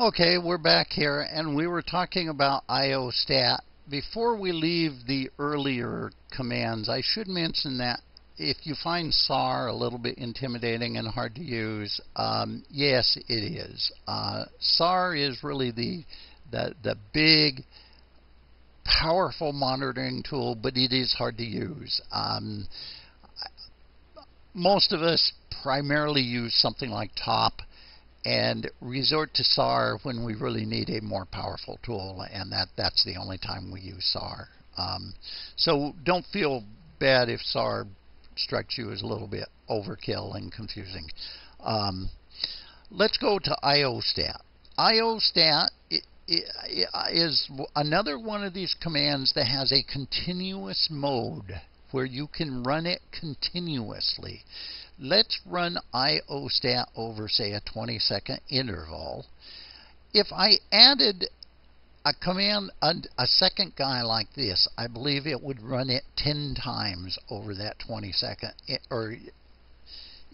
Okay, we're back here, and we were talking about IOSTAT. Before we leave the earlier commands, I should mention that if you find SAR a little bit intimidating and hard to use, um, yes, it is. Uh, SAR is really the the the big, powerful monitoring tool, but it is hard to use. Um, most of us primarily use something like TOP and resort to SAR when we really need a more powerful tool, and that, that's the only time we use SAR. Um, so don't feel bad if SAR strikes you as a little bit overkill and confusing. Um, let's go to IOSTAT. IOSTAT is another one of these commands that has a continuous mode where you can run it continuously. Let's run IOSTAT over, say, a 20 second interval. If I added a command, a, second guy like this, I believe it would run it 10 times over that 20 second, or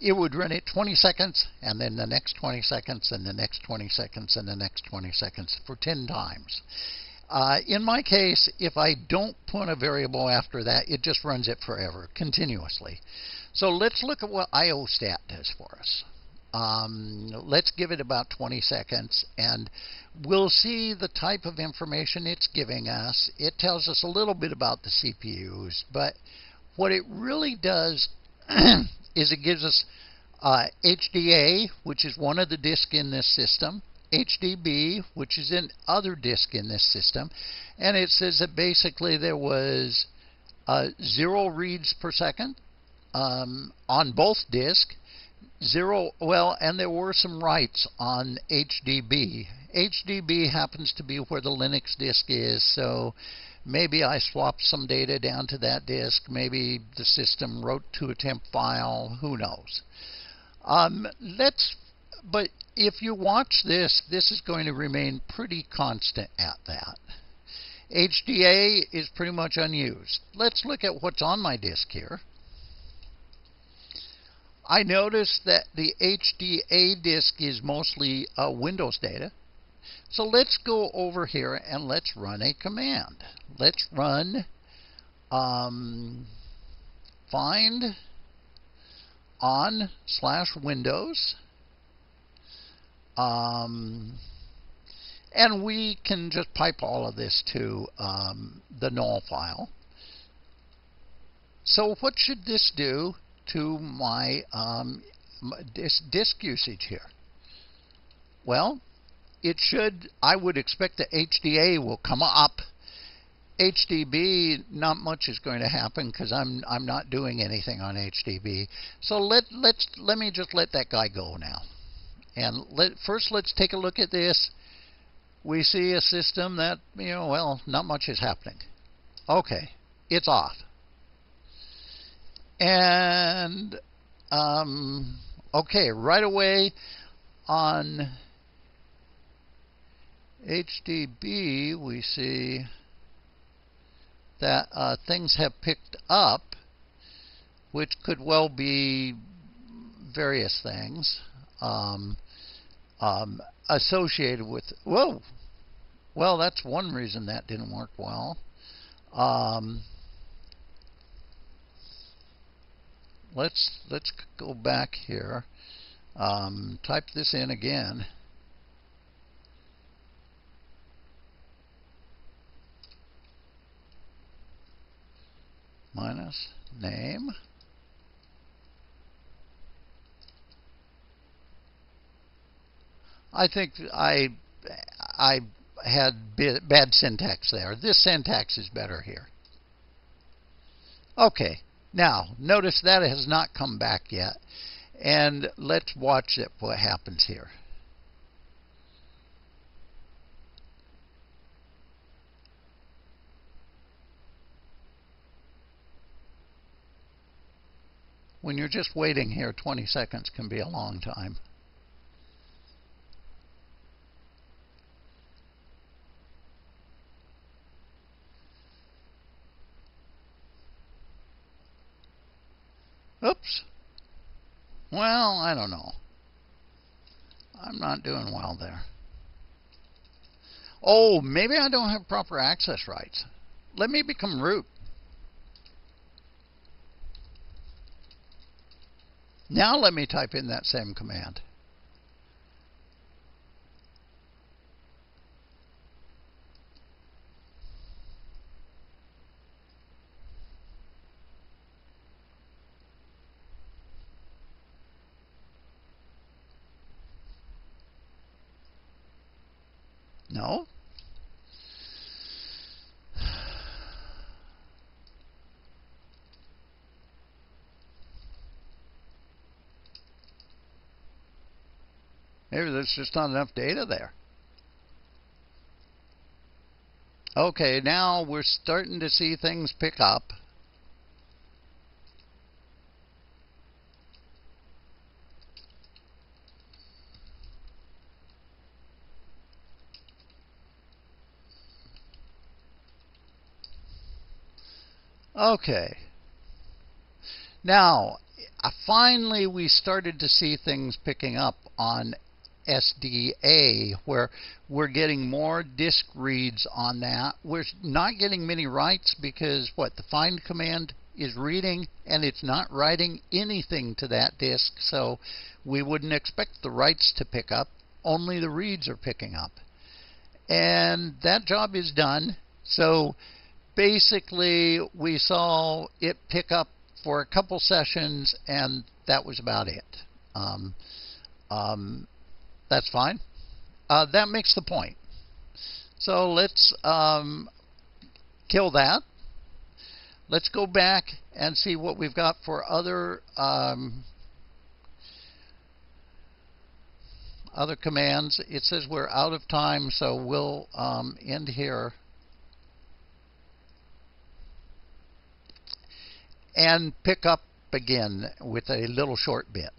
it would run it 20 seconds, and then the next 20 seconds, and the next 20 seconds, and the next 20 seconds for 10 times. Uh, in my case, if I don't put a variable after that, it just runs it forever, continuously. So let's look at what IOSTAT does for us. Um, let's give it about 20 seconds and we'll see the type of information it's giving us. It tells us a little bit about the CPUs, but what it really does is it gives us uh, HDA, which is one of the disks in this system, HDB, which is an other disk in this system, and it says that basically there was uh, zero reads per second um, on both disk. Zero, well, and there were some writes on HDB. HDB happens to be where the Linux disk is, so maybe I swapped some data down to that disk. Maybe the system wrote to a temp file. Who knows? Um, let's, but if you watch this, this is going to remain pretty constant at that. HDA is pretty much unused. Let's look at what's on my disk here. I notice that the HDA disk is mostly uh, Windows data. So let's go over here and let's run a command. Let's run um, find on slash Windows. Um, and we can just pipe all of this to um, the null file. So what should this do to my um, disk, disk usage here? Well, it should, I would expect the HDA will come up. HDB, not much is going to happen because I'm I'm not doing anything on HDB. So let let's let me just let that guy go now. And let first let's take a look at this. We see a system that you know well not much is happening. Okay, it's off. And um, okay, right away on HDB, we see that uh, things have picked up, which could well be various things um, um, associated with. Whoa! Well, that's one reason that didn't work well. Um, let's let's go back here. Um, type this in again. Minus name. I think I I had bad syntax there. This syntax is better here. Okay, now, notice that it has not come back yet. And let's watch it, what happens here. When you're just waiting here, 20 seconds can be a long time. Oops. Well, I don't know. I'm not doing well there. Oh, maybe I don't have proper access rights. Let me become root. Now let me type in that same command. No. Maybe there's just not enough data there. Okay, now we're starting to see things pick up. Okay. Now, finally, we started to see things picking up on SDA, where we're getting more disk reads on that. We're not getting many writes because what the find command is reading and it's not writing anything to that disk, so we wouldn't expect the writes to pick up. Only the reads are picking up. And that job is done. So basically, we saw it pick up for a couple sessions, and that was about it. Um, um, that's fine. Uh, that makes the point. So let's um, kill that. Let's go back and see what we've got for other um, other commands. It says we're out of time, so we'll um, end here. And pick up again with a little short bit.